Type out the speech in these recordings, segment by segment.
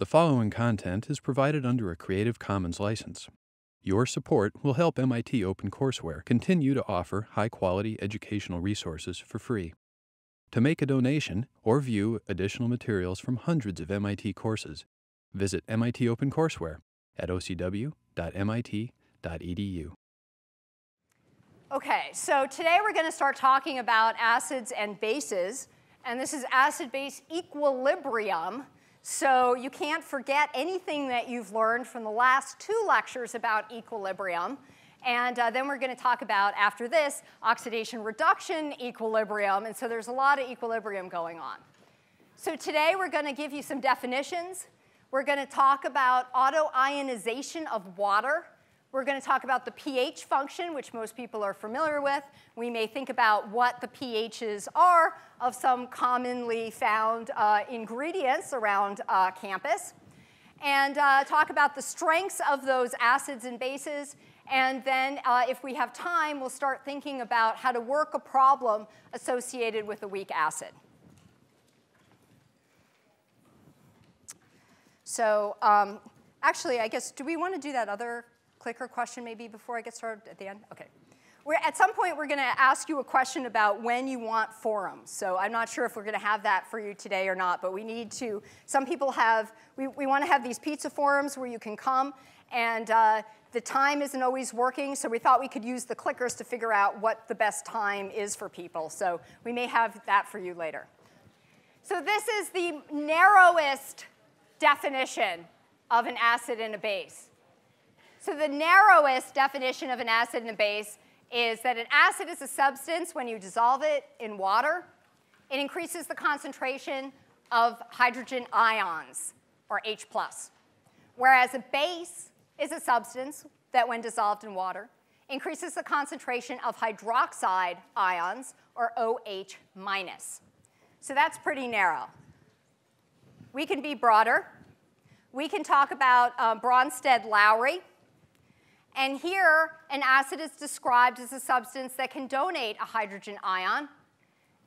The following content is provided under a Creative Commons license. Your support will help MIT OpenCourseware continue to offer high quality educational resources for free. To make a donation or view additional materials from hundreds of MIT courses, visit MIT OpenCourseware at ocw.mit.edu. Okay, so today we're going to start talking about acids and bases, and this is acid-base equilibrium. So you can't forget anything that you've learned from the last two lectures about equilibrium. And uh, then we're going to talk about, after this, oxidation reduction equilibrium. And so there's a lot of equilibrium going on. So today we're going to give you some definitions. We're going to talk about autoionization of water. We're going to talk about the pH function, which most people are familiar with. We may think about what the pHs are of some commonly found uh, ingredients around uh, campus, and uh, talk about the strengths of those acids and bases. And then, uh, if we have time, we'll start thinking about how to work a problem associated with a weak acid. So um, actually, I guess, do we want to do that other clicker question maybe before I get started at the end? Okay. We're, at some point, we're going to ask you a question about when you want forums. So I'm not sure if we're going to have that for you today or not, but we need to. Some people have, we, we want to have these pizza forums where you can come, and uh, the time isn't always working, so we thought we could use the clickers to figure out what the best time is for people. So we may have that for you later. So this is the narrowest definition of an acid and a base. So the narrowest definition of an acid and a base is that an acid is a substance when you dissolve it in water. It increases the concentration of hydrogen ions, or H+. Whereas a base is a substance that when dissolved in water increases the concentration of hydroxide ions, or OH minus. So that's pretty narrow. We can be broader. We can talk about um, Bronsted-Lowry, and here, an acid is described as a substance that can donate a hydrogen ion,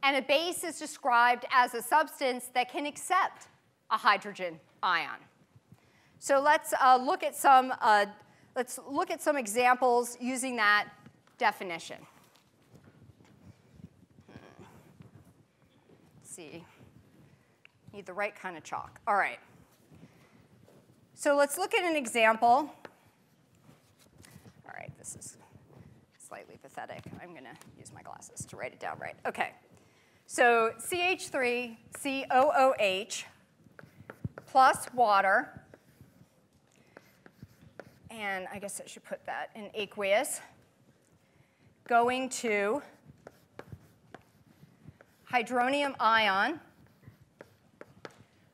and a base is described as a substance that can accept a hydrogen ion. So let's uh, look at some uh, let's look at some examples using that definition. Hmm. Let's see. Need the right kind of chalk. All right. So let's look at an example all right, this is slightly pathetic. I'm going to use my glasses to write it down right. Okay. So CH3, COOH plus water, and I guess I should put that in aqueous, going to hydronium ion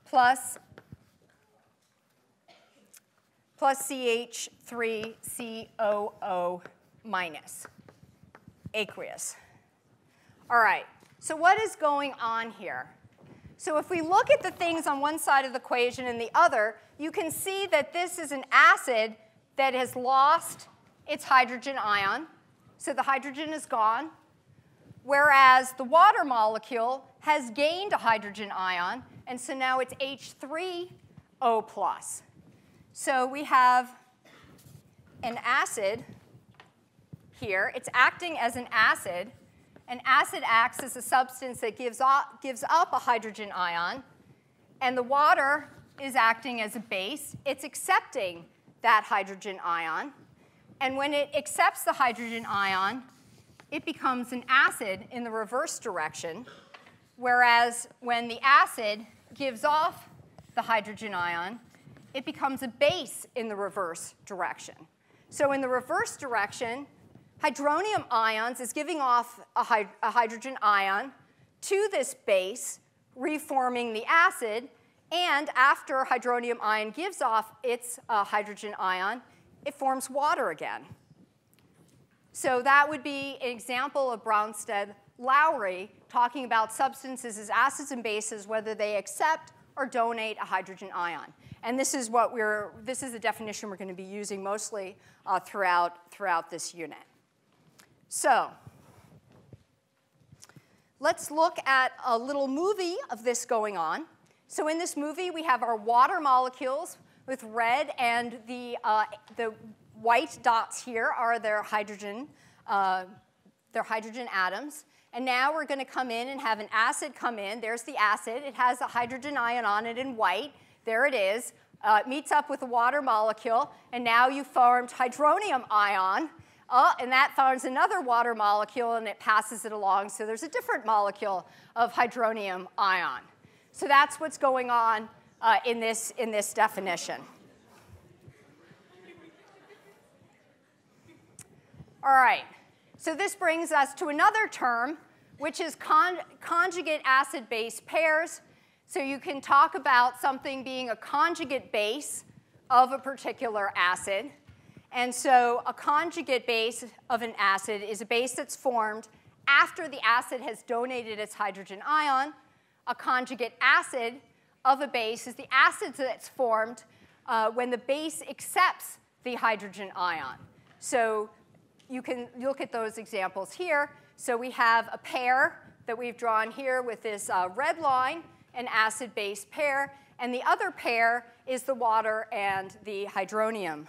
plus plus CH3COO minus, aqueous. All right, so what is going on here? So if we look at the things on one side of the equation and the other, you can see that this is an acid that has lost its hydrogen ion. So the hydrogen is gone. Whereas the water molecule has gained a hydrogen ion, and so now it's H3O+. plus. So we have an acid here. It's acting as an acid. An acid acts as a substance that gives up, gives up a hydrogen ion. And the water is acting as a base. It's accepting that hydrogen ion. And when it accepts the hydrogen ion, it becomes an acid in the reverse direction. Whereas when the acid gives off the hydrogen ion, it becomes a base in the reverse direction. So in the reverse direction, hydronium ions is giving off a, hy a hydrogen ion to this base, reforming the acid, and after hydronium ion gives off its uh, hydrogen ion, it forms water again. So that would be an example of Bronsted-Lowry talking about substances as acids and bases, whether they accept or donate a hydrogen ion. And this is what we're, this is the definition we're going to be using mostly uh, throughout, throughout this unit. So let's look at a little movie of this going on. So in this movie, we have our water molecules with red, and the, uh, the white dots here are their hydrogen, uh, their hydrogen atoms. And now we're going to come in and have an acid come in. There's the acid. It has a hydrogen ion on it in white. There it is. Uh, it meets up with a water molecule, and now you formed hydronium ion. Uh, and that forms another water molecule, and it passes it along. So there's a different molecule of hydronium ion. So that's what's going on uh, in, this, in this definition. All right, so this brings us to another term, which is con conjugate acid-base pairs. So you can talk about something being a conjugate base of a particular acid. And so a conjugate base of an acid is a base that's formed after the acid has donated its hydrogen ion. A conjugate acid of a base is the acid that's formed uh, when the base accepts the hydrogen ion. So you can look at those examples here. So we have a pair that we've drawn here with this uh, red line, an acid-base pair, and the other pair is the water and the hydronium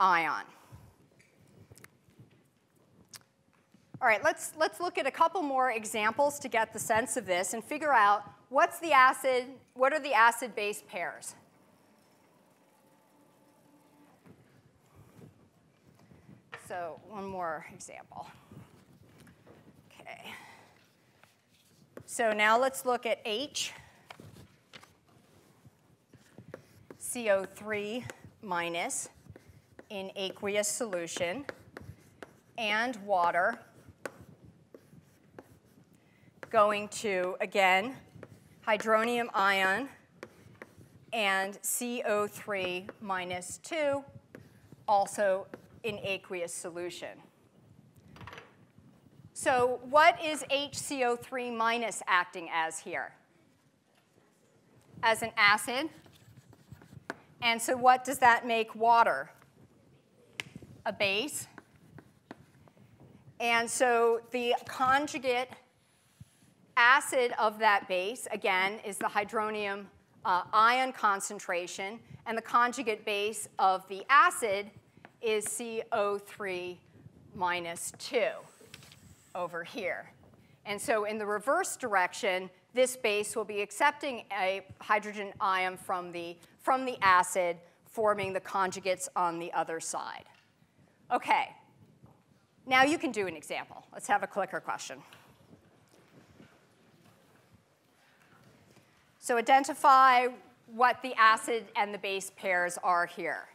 ion. All right, let's, let's look at a couple more examples to get the sense of this and figure out what's the acid, what are the acid-base pairs? So one more example. Okay. So now let's look at H. CO3 minus in aqueous solution and water going to, again, hydronium ion and CO3 minus 2, also in aqueous solution. So what is HCO3 minus acting as here? As an acid. And so what does that make water? A base. And so the conjugate acid of that base, again, is the hydronium uh, ion concentration. And the conjugate base of the acid is CO3 minus 2 over here. And so in the reverse direction, this base will be accepting a hydrogen ion from the, from the acid, forming the conjugates on the other side. Okay, now you can do an example. Let's have a clicker question. So identify what the acid and the base pairs are here.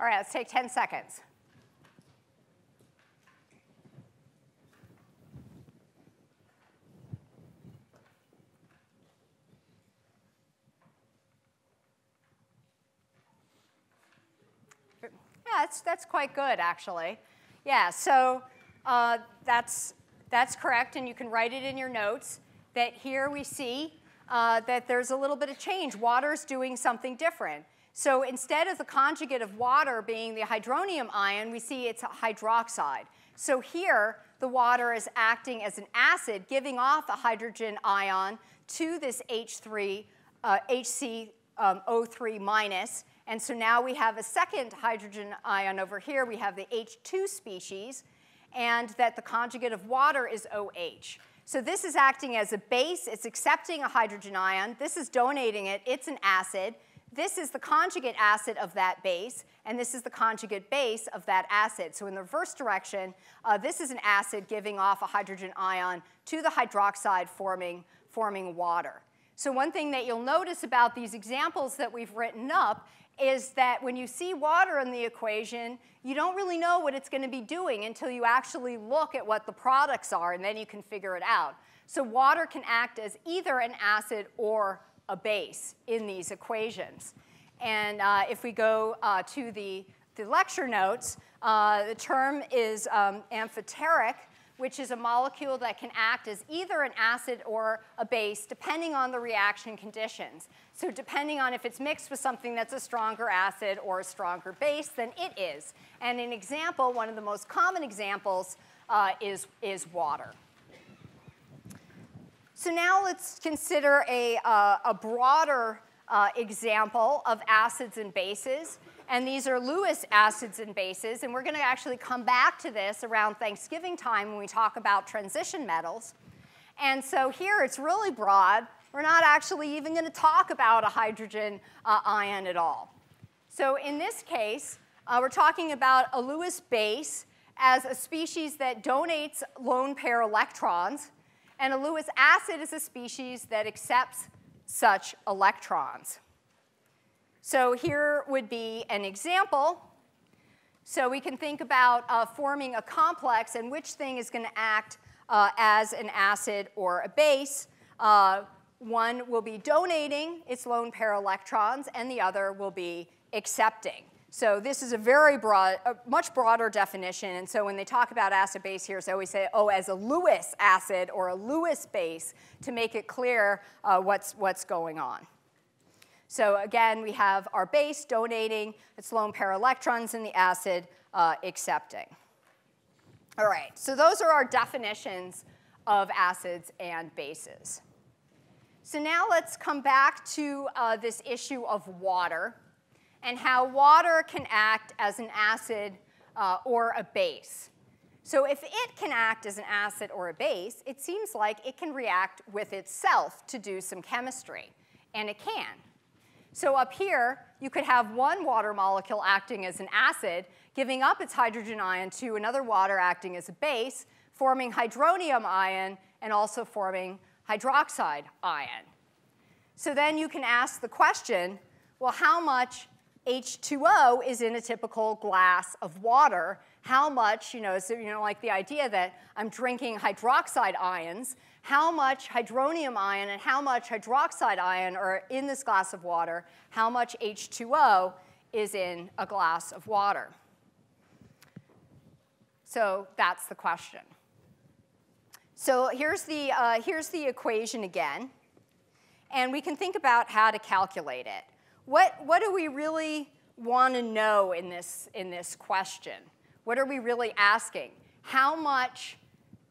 All right, let's take 10 seconds. Yeah, that's, that's quite good, actually. Yeah, so uh, that's, that's correct, and you can write it in your notes that here we see uh, that there's a little bit of change. Water's doing something different. So instead of the conjugate of water being the hydronium ion, we see it's a hydroxide. So here, the water is acting as an acid, giving off a hydrogen ion to this H3, uh, HCO3 um, minus. And so now we have a second hydrogen ion over here. We have the H2 species, and that the conjugate of water is OH. So this is acting as a base. It's accepting a hydrogen ion. This is donating it. It's an acid. This is the conjugate acid of that base, and this is the conjugate base of that acid. So in the reverse direction, uh, this is an acid giving off a hydrogen ion to the hydroxide forming, forming water. So one thing that you'll notice about these examples that we've written up is that when you see water in the equation, you don't really know what it's going to be doing until you actually look at what the products are, and then you can figure it out. So water can act as either an acid or a base in these equations. And uh, if we go uh, to the, the lecture notes, uh, the term is um, amphoteric, which is a molecule that can act as either an acid or a base, depending on the reaction conditions. So depending on if it's mixed with something that's a stronger acid or a stronger base than it is. And an example, one of the most common examples, uh, is, is water. So now let's consider a, uh, a broader uh, example of acids and bases. And these are Lewis acids and bases. And we're going to actually come back to this around Thanksgiving time when we talk about transition metals. And so here it's really broad. We're not actually even going to talk about a hydrogen uh, ion at all. So in this case, uh, we're talking about a Lewis base as a species that donates lone pair electrons. And a Lewis acid is a species that accepts such electrons. So here would be an example. So we can think about uh, forming a complex and which thing is going to act uh, as an acid or a base. Uh, one will be donating its lone pair electrons, and the other will be accepting. So this is a very broad, a much broader definition. And so when they talk about acid base here, they always say, oh, as a Lewis acid or a Lewis base to make it clear uh, what's, what's going on. So again, we have our base donating its lone pair electrons and the acid uh, accepting. All right, so those are our definitions of acids and bases. So now let's come back to uh, this issue of water and how water can act as an acid uh, or a base. So if it can act as an acid or a base, it seems like it can react with itself to do some chemistry, and it can. So up here, you could have one water molecule acting as an acid, giving up its hydrogen ion to another water acting as a base, forming hydronium ion, and also forming hydroxide ion. So then you can ask the question, well, how much H2O is in a typical glass of water? How much, you know, so, you know, like the idea that I'm drinking hydroxide ions, how much hydronium ion and how much hydroxide ion are in this glass of water, how much H2O is in a glass of water. So that's the question. So here's the, uh, here's the equation again. And we can think about how to calculate it. What, what do we really want to know in this, in this question? What are we really asking? How much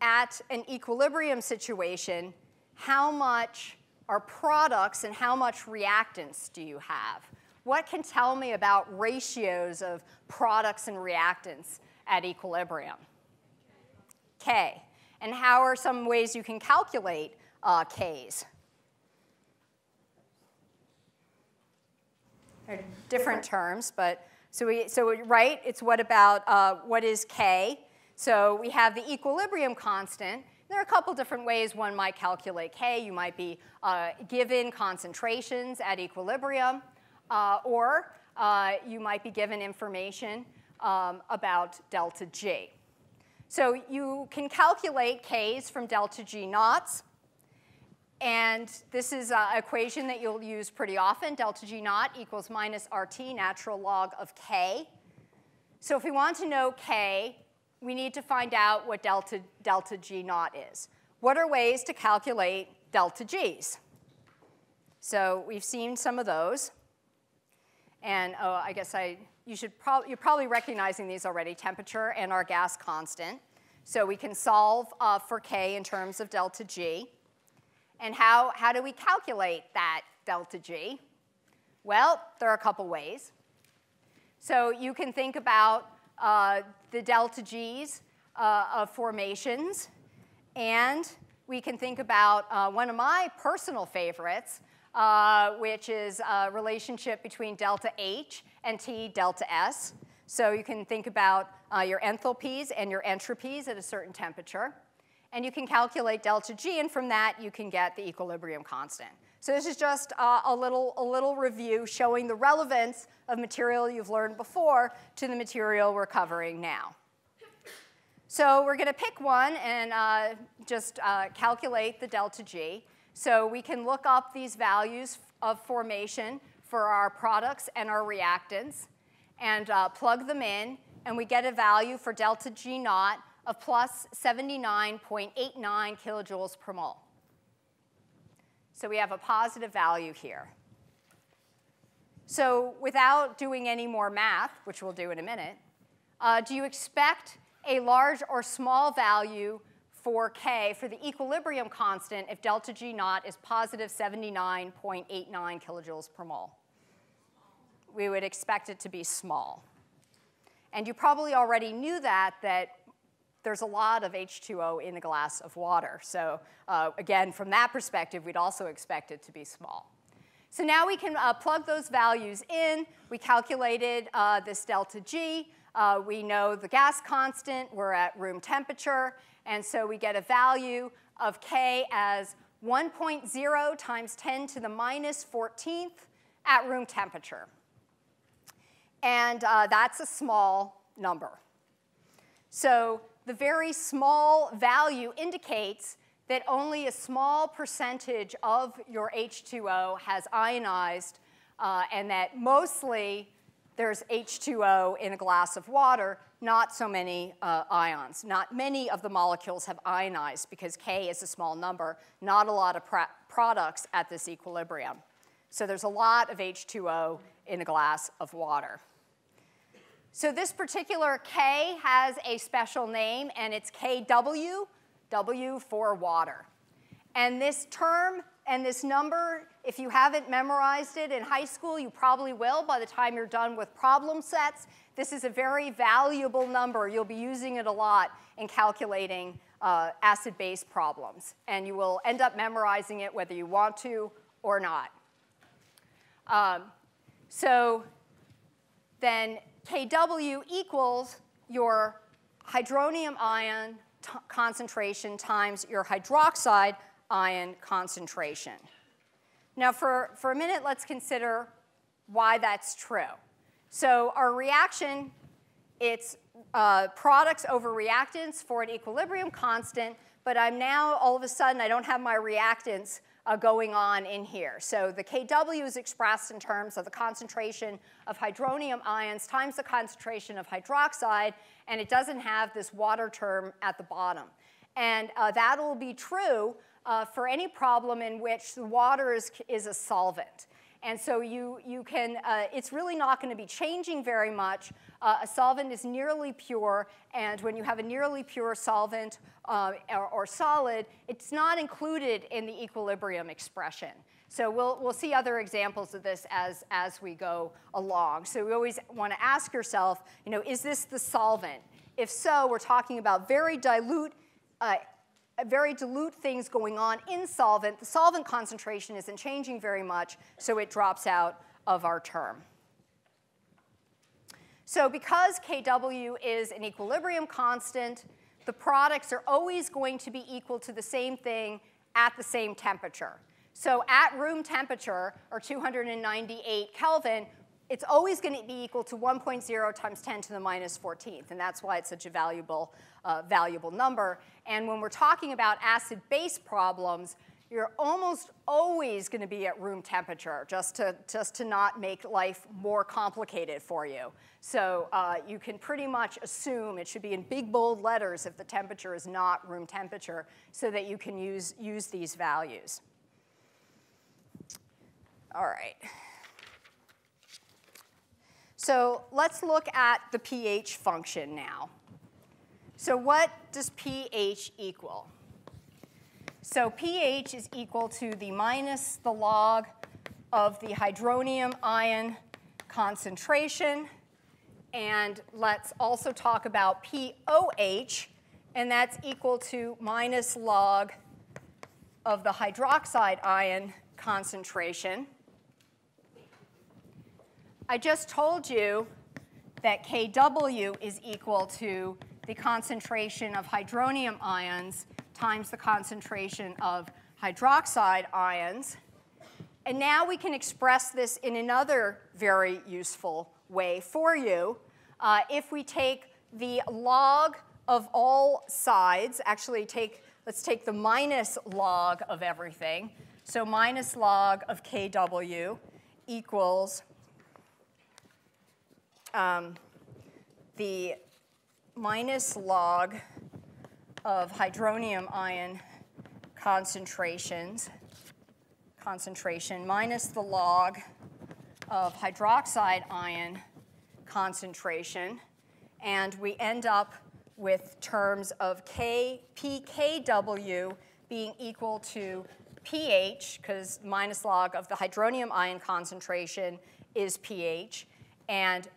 at an equilibrium situation, how much are products and how much reactants do you have? What can tell me about ratios of products and reactants at equilibrium? K. And how are some ways you can calculate uh, Ks? Different terms, but so we, so right, it's what about, uh, what is K? So we have the equilibrium constant. There are a couple different ways one might calculate K. You might be uh, given concentrations at equilibrium, uh, or uh, you might be given information um, about delta G. So you can calculate Ks from delta G naughts. And this is an equation that you'll use pretty often. Delta G naught equals minus RT, natural log of K. So if we want to know K, we need to find out what delta, delta G naught is. What are ways to calculate delta Gs? So we've seen some of those. And oh, I guess I, you should prob you're probably recognizing these already, temperature and our gas constant. So we can solve uh, for K in terms of delta G. And how, how do we calculate that delta G? Well, there are a couple ways. So you can think about uh, the delta G's uh, of formations. And we can think about uh, one of my personal favorites, uh, which is a relationship between delta H and T delta S. So you can think about uh, your enthalpies and your entropies at a certain temperature. And you can calculate delta G, and from that you can get the equilibrium constant. So this is just uh, a, little, a little review showing the relevance of material you've learned before to the material we're covering now. So we're going to pick one and uh, just uh, calculate the delta G. So we can look up these values of formation for our products and our reactants and uh, plug them in, and we get a value for delta G naught of plus 79.89 kilojoules per mole. So we have a positive value here. So without doing any more math, which we'll do in a minute, uh, do you expect a large or small value for K for the equilibrium constant if delta G naught is positive 79.89 kilojoules per mole? We would expect it to be small. And you probably already knew that, that there's a lot of H2O in a glass of water. So uh, again, from that perspective, we'd also expect it to be small. So now we can uh, plug those values in. We calculated uh, this delta G. Uh, we know the gas constant. We're at room temperature. And so we get a value of K as 1.0 times 10 to the minus 14th at room temperature. And uh, that's a small number. So the very small value indicates that only a small percentage of your H2O has ionized uh, and that mostly there's H2O in a glass of water, not so many uh, ions. Not many of the molecules have ionized because K is a small number, not a lot of products at this equilibrium. So there's a lot of H2O in a glass of water. So this particular K has a special name, and it's KW, W for water. And this term and this number, if you haven't memorized it in high school, you probably will by the time you're done with problem sets. This is a very valuable number. You'll be using it a lot in calculating uh, acid-base problems. And you will end up memorizing it whether you want to or not. Um, so then Kw equals your hydronium ion concentration times your hydroxide ion concentration. Now for, for a minute, let's consider why that's true. So our reaction, it's uh, products over reactants for an equilibrium constant, but I'm now, all of a sudden, I don't have my reactants uh, going on in here. So the Kw is expressed in terms of the concentration of hydronium ions times the concentration of hydroxide, and it doesn't have this water term at the bottom. And uh, that will be true uh, for any problem in which the water is, is a solvent. And so you, you can, uh, it's really not going to be changing very much. Uh, a solvent is nearly pure, and when you have a nearly pure solvent uh, or, or, solid, it's not included in the equilibrium expression. So we'll, we'll see other examples of this as, as we go along. So we always want to ask yourself, you know, is this the solvent? If so, we're talking about very dilute uh, very dilute things going on in solvent. The solvent concentration isn't changing very much, so it drops out of our term. So because Kw is an equilibrium constant, the products are always going to be equal to the same thing at the same temperature. So at room temperature, or 298 Kelvin, it's always going to be equal to 1.0 times 10 to the minus 14th, and that's why it's such a valuable, uh, valuable number. And when we're talking about acid-base problems, you're almost always going to be at room temperature, just to, just to not make life more complicated for you. So uh, you can pretty much assume it should be in big, bold letters if the temperature is not room temperature, so that you can use, use these values. All right. So let's look at the pH function now. So what does pH equal? So pH is equal to the minus the log of the hydronium ion concentration. And let's also talk about POH, and that's equal to minus log of the hydroxide ion concentration. I just told you that Kw is equal to the concentration of hydronium ions times the concentration of hydroxide ions. And now we can express this in another very useful way for you. Uh, if we take the log of all sides, actually take, let's take the minus log of everything. So minus log of kW equals um, the minus log of hydronium ion concentrations, concentration minus the log of hydroxide ion concentration. And we end up with terms of K, pKW being equal to pH, because minus log of the hydronium ion concentration is pH, and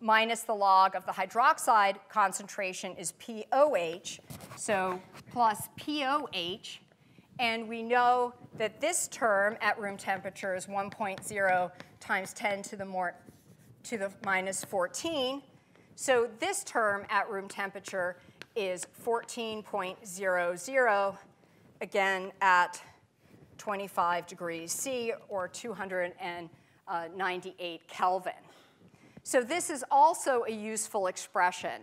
minus the log of the hydroxide concentration is POH, so plus POH. And we know that this term at room temperature is 1.0 times 10 to the, more, to the minus 14. So this term at room temperature is 14.00, again at 25 degrees C or 298 uh, Kelvin. So this is also a useful expression.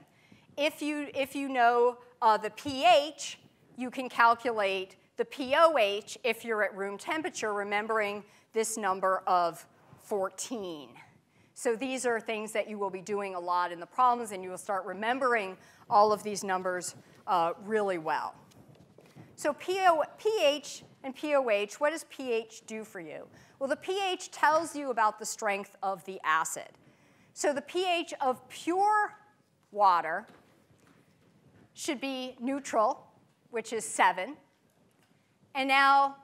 If you, if you know uh, the pH, you can calculate the POH if you're at room temperature, remembering this number of 14. So these are things that you will be doing a lot in the problems, and you will start remembering all of these numbers uh, really well. So PO, pH and POH, what does pH do for you? Well, the pH tells you about the strength of the acid. So the pH of pure water should be neutral, which is 7. And now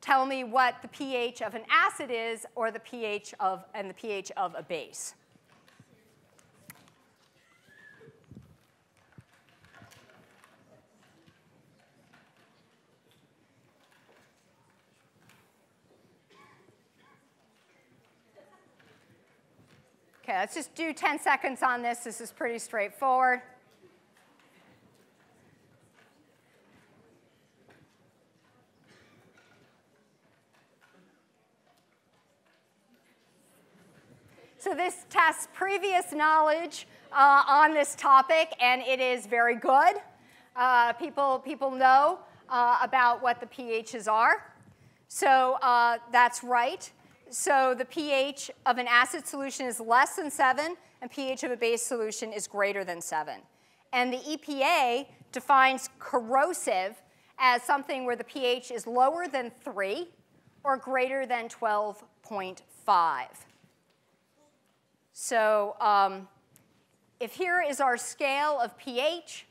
tell me what the pH of an acid is or the pH of, and the pH of a base. Okay, let's just do 10 seconds on this. This is pretty straightforward. So this tests previous knowledge uh, on this topic, and it is very good. Uh, people, people know uh, about what the pHs are. So uh, that's right. So the pH of an acid solution is less than 7, and pH of a base solution is greater than 7. And the EPA defines corrosive as something where the pH is lower than 3 or greater than 12.5. So um, if here is our scale of pH,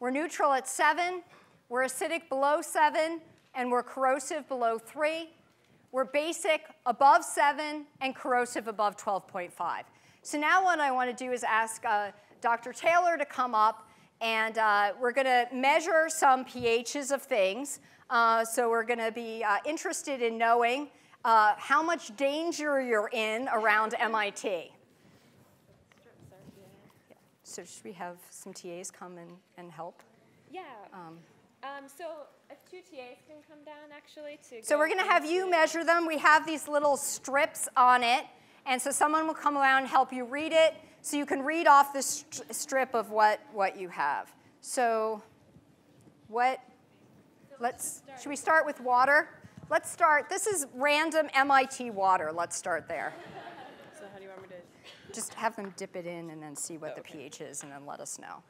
we're neutral at 7, we're acidic below 7, and we're corrosive below 3. We're basic above 7 and corrosive above 12.5. So now what I want to do is ask uh, Dr. Taylor to come up and uh, we're going to measure some pHs of things. Uh, so we're going to be uh, interested in knowing uh, how much danger you're in around MIT. So should we have some TAs come and, and help? Yeah. Um, um, so if two TAs can come down actually to. So we're going to have you measure them. We have these little strips on it, and so someone will come around and help you read it, so you can read off this st strip of what what you have. So, what? So let's. let's should we start with water? Let's start. This is random MIT water. Let's start there. So how do you want me to? Just have them dip it in and then see what oh, the okay. pH is, and then let us know.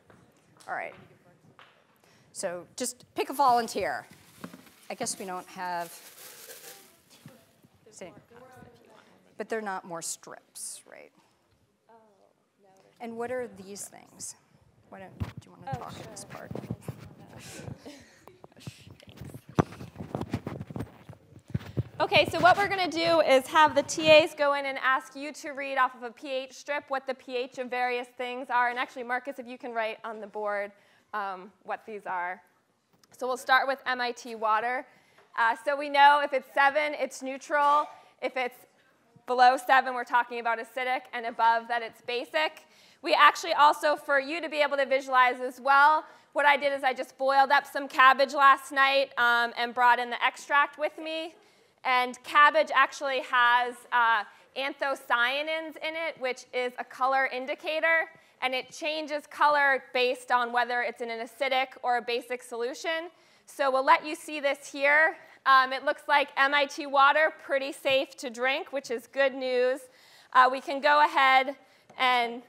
All right. So just pick a volunteer. I guess we don't have, but they're not more strips, right? Oh, and what are these things? What do, do you want to oh, talk sure. this part? Okay, so what we're going to do is have the TAs go in and ask you to read off of a pH strip what the pH of various things are. And actually, Marcus, if you can write on the board um, what these are. So we'll start with MIT water. Uh, so we know if it's 7, it's neutral. If it's below 7, we're talking about acidic, and above that, it's basic. We actually also, for you to be able to visualize as well, what I did is I just boiled up some cabbage last night um, and brought in the extract with me. And cabbage actually has uh, anthocyanins in it, which is a color indicator. And it changes color based on whether it's in an acidic or a basic solution. So we'll let you see this here. Um, it looks like MIT water, pretty safe to drink, which is good news. Uh, we can go ahead and.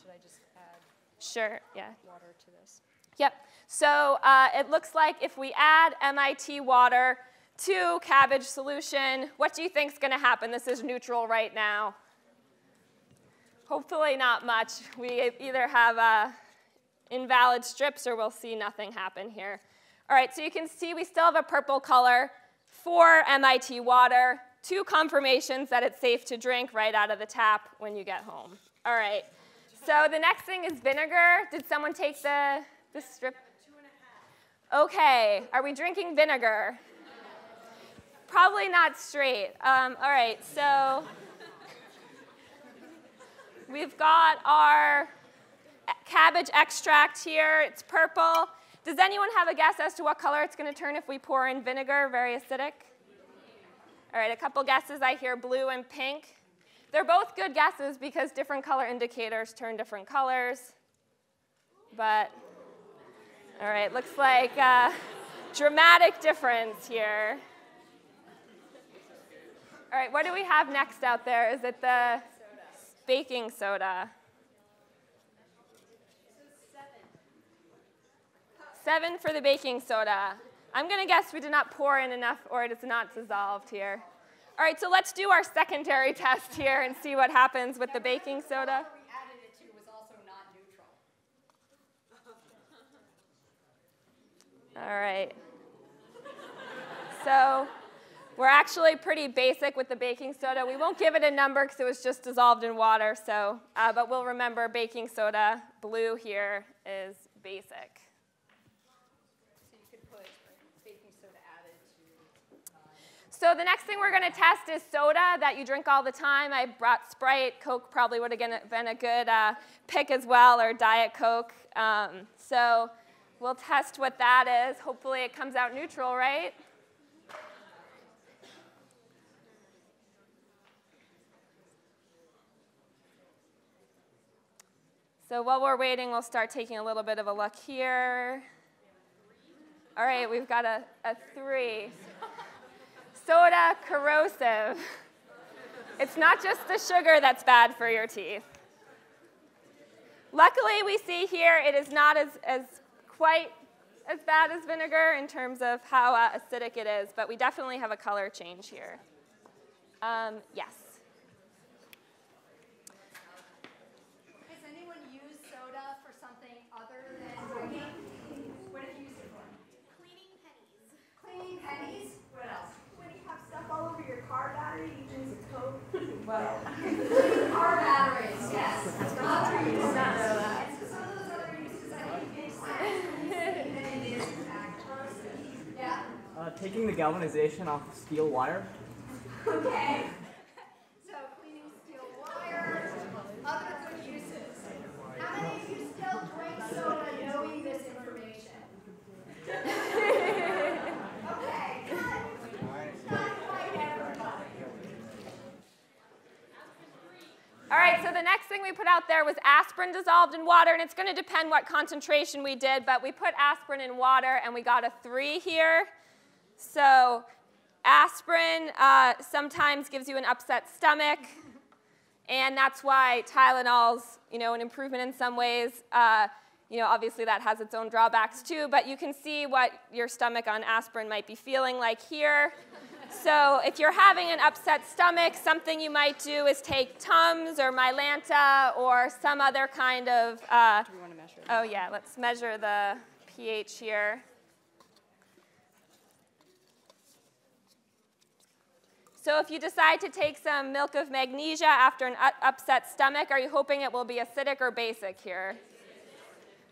Should I just add Sure, yeah. Water to this. Yep. So uh, it looks like if we add MIT water to cabbage solution, what do you think is going to happen? This is neutral right now. Hopefully not much. We either have uh, invalid strips or we'll see nothing happen here. All right, so you can see we still have a purple color for MIT water, two confirmations that it's safe to drink right out of the tap when you get home. All right, so the next thing is vinegar. Did someone take the, the strip? Okay, are we drinking vinegar? Probably not straight. Um, all right, so we've got our cabbage extract here. It's purple. Does anyone have a guess as to what color it's going to turn if we pour in vinegar, very acidic? All right, a couple guesses. I hear blue and pink. They're both good guesses because different color indicators turn different colors. But, all right, looks like a dramatic difference here. All right, what do we have next out there? Is it the baking soda? Seven for the baking soda. I'm going to guess we did not pour in enough or it is not dissolved here. All right, so let's do our secondary test here and see what happens with the baking soda. All right. So we're actually pretty basic with the baking soda. We won't give it a number because it was just dissolved in water, so, uh, but we'll remember baking soda, blue here, is basic. So the next thing we're going to test is soda that you drink all the time. I brought Sprite. Coke probably would have been a good uh, pick as well, or Diet Coke. Um, so we'll test what that is. Hopefully it comes out neutral, right? So while we're waiting, we'll start taking a little bit of a look here. All right, we've got a, a three. Soda corrosive. It's not just the sugar that's bad for your teeth. Luckily, we see here it is not as, as quite as bad as vinegar in terms of how uh, acidic it is, but we definitely have a color change here. Um, yes. Well, car batteries, yes. Uh, taking the galvanization off of steel wire. Okay. So cleaning steel wire, other good uses. How many of you still drink soda knowing this information? okay, good. Not quite everybody. All right, so the next thing we put out there was aspirin dissolved in water, and it's going to depend what concentration we did, but we put aspirin in water, and we got a 3 here. So aspirin uh, sometimes gives you an upset stomach, and that's why Tylenol's, you know, an improvement in some ways. Uh, you know, obviously that has its own drawbacks too, but you can see what your stomach on aspirin might be feeling like here. So if you're having an upset stomach, something you might do is take Tums or Mylanta or some other kind of. Uh, do we want to measure? Oh yeah, let's measure the pH here. So if you decide to take some milk of magnesia after an upset stomach, are you hoping it will be acidic or basic here?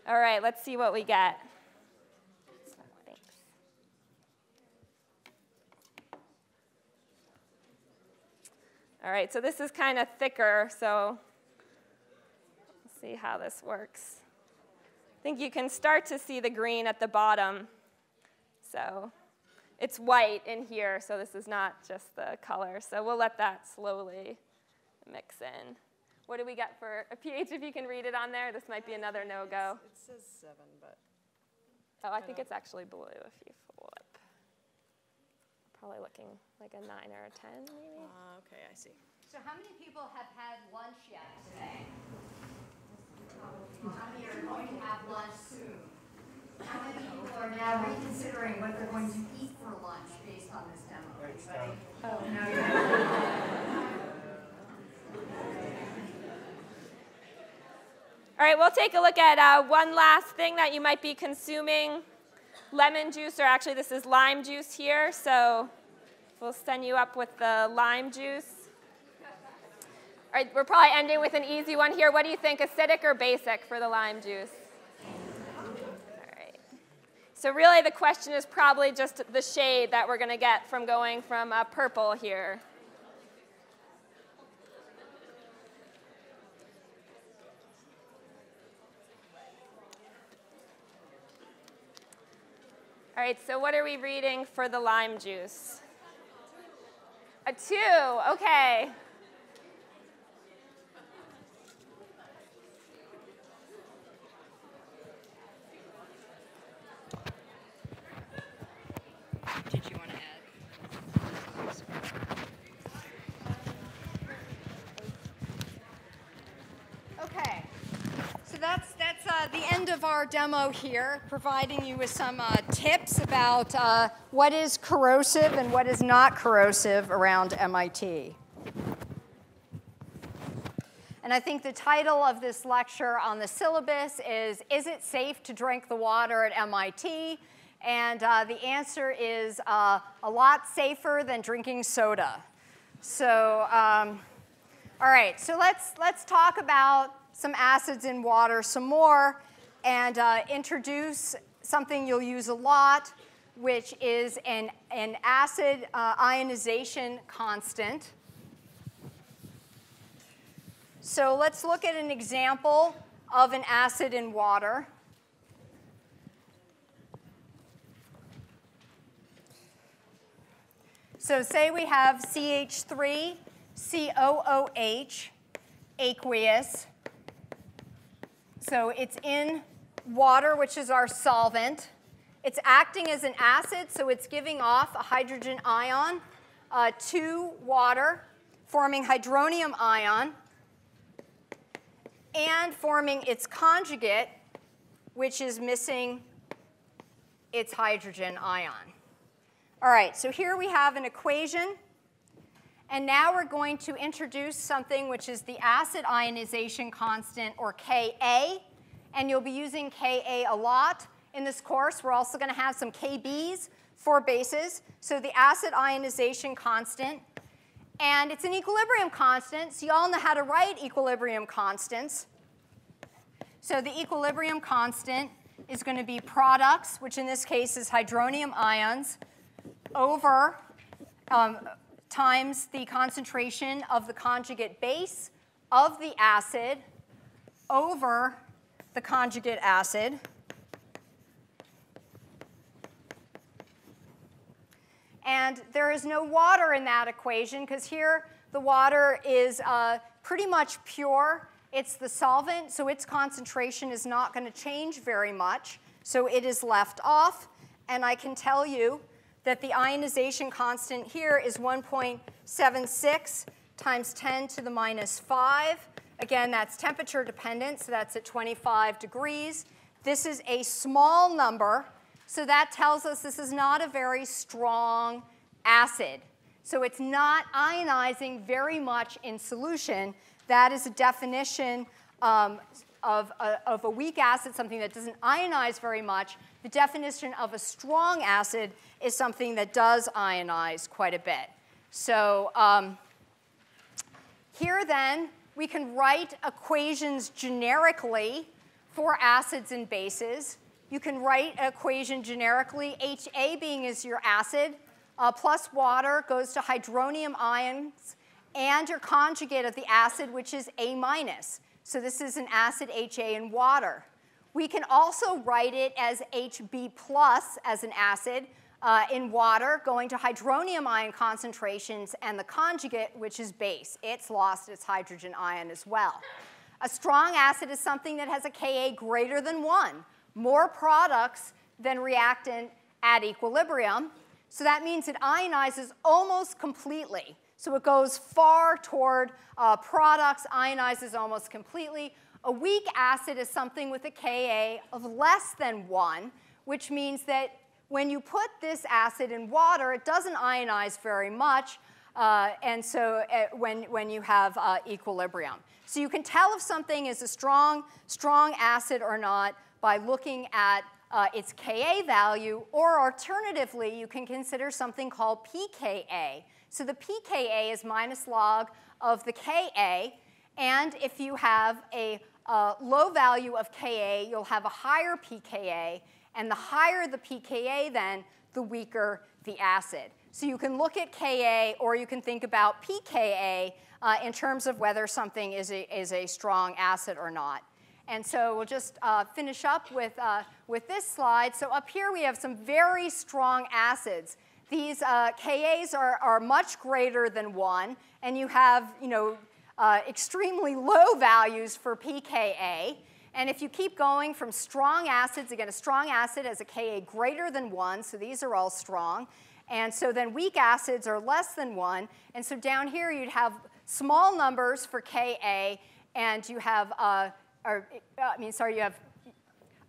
All right, let's see what we get. All right, so this is kind of thicker, so let's see how this works. I think you can start to see the green at the bottom. So it's white in here, so this is not just the color. So we'll let that slowly mix in. What do we got for a pH if you can read it on there? This might be uh, another no-go. It says seven, but Oh, I think it's actually blue if you flip. Probably looking like a nine or a 10 maybe. uh, okay, I see. So how many people have had lunch yet today? How many are going to have lunch soon? How many people are now reconsidering what they're going to eat for lunch based on this demo? Anybody? Oh, no, All right, we'll take a look at uh, one last thing that you might be consuming. Lemon juice, or actually this is lime juice here, so we'll send you up with the lime juice. All right, we're probably ending with an easy one here. What do you think, acidic or basic for the lime juice? All right. So really the question is probably just the shade that we're going to get from going from uh, purple here. All right, so what are we reading for the lime juice? A two, okay. Did you want to add? Okay, so that's, that's uh, the end of our demo here, providing you with some uh, tips about uh, what is corrosive and what is not corrosive around MIT. And I think the title of this lecture on the syllabus is, Is it safe to drink the water at MIT? And uh, the answer is uh, a lot safer than drinking soda. So, um, all right, so let's, let's talk about some acids in water some more and uh, introduce something you'll use a lot, which is an, an acid uh, ionization constant. So let's look at an example of an acid in water. So say we have CH3, COOH, aqueous. So it's in water, which is our solvent. It's acting as an acid, so it's giving off a hydrogen ion uh, to water, forming hydronium ion, and forming its conjugate, which is missing its hydrogen ion. All right, so here we have an equation. And now we're going to introduce something which is the acid ionization constant, or Ka. And you'll be using Ka a lot in this course. We're also going to have some Kb's for bases. So the acid ionization constant. And it's an equilibrium constant, so you all know how to write equilibrium constants. So the equilibrium constant is going to be products, which in this case is hydronium ions, over um, times the concentration of the conjugate base of the acid over the conjugate acid. And there is no water in that equation because here the water is uh, pretty much pure. It's the solvent, so its concentration is not going to change very much. So it is left off. And I can tell you that the ionization constant here is 1.76 times 10 to the minus 5. Again, that's temperature dependent, so that's at 25 degrees. This is a small number, so that tells us this is not a very strong acid. So it's not ionizing very much in solution. That is a definition um, of, a, of a weak acid, something that doesn't ionize very much. The definition of a strong acid is something that does ionize quite a bit. So um, here then, we can write equations generically for acids and bases. You can write an equation generically, HA being is your acid, uh, plus water goes to hydronium ions, and your conjugate of the acid, which is A minus. So this is an acid HA in water. We can also write it as HB plus as an acid uh, in water going to hydronium ion concentrations and the conjugate, which is base. It's lost its hydrogen ion as well. A strong acid is something that has a Ka greater than 1, more products than reactant at equilibrium. So that means it ionizes almost completely. So it goes far toward uh, products, ionizes almost completely. A weak acid is something with a Ka of less than 1, which means that when you put this acid in water, it doesn't ionize very much, uh, and so uh, when, when you have uh, equilibrium. So you can tell if something is a strong, strong acid or not by looking at uh, its Ka value, or alternatively, you can consider something called pKa. So the pKa is minus log of the Ka, and if you have a uh, low value of Ka, you'll have a higher pKa, and the higher the pKa then, the weaker the acid. So you can look at Ka, or you can think about pKa uh, in terms of whether something is a, is a strong acid or not. And so we'll just uh, finish up with, uh, with this slide. So up here we have some very strong acids. These uh, Kas are, are much greater than 1, and you have you know, uh, extremely low values for pKa. And if you keep going from strong acids, again, a strong acid has a Ka greater than 1, so these are all strong. And so then weak acids are less than 1. And so down here you'd have small numbers for Ka, and you have, uh, or, uh, I mean, sorry, you have,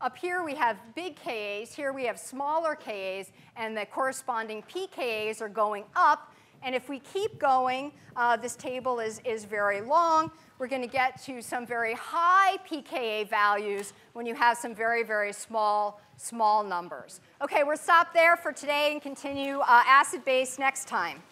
up here we have big Kas, here we have smaller Kas, and the corresponding pKas are going up. And if we keep going, uh, this table is, is very long. We're going to get to some very high pKa values when you have some very, very small, small numbers. Okay, we'll stop there for today and continue uh, acid-base next time.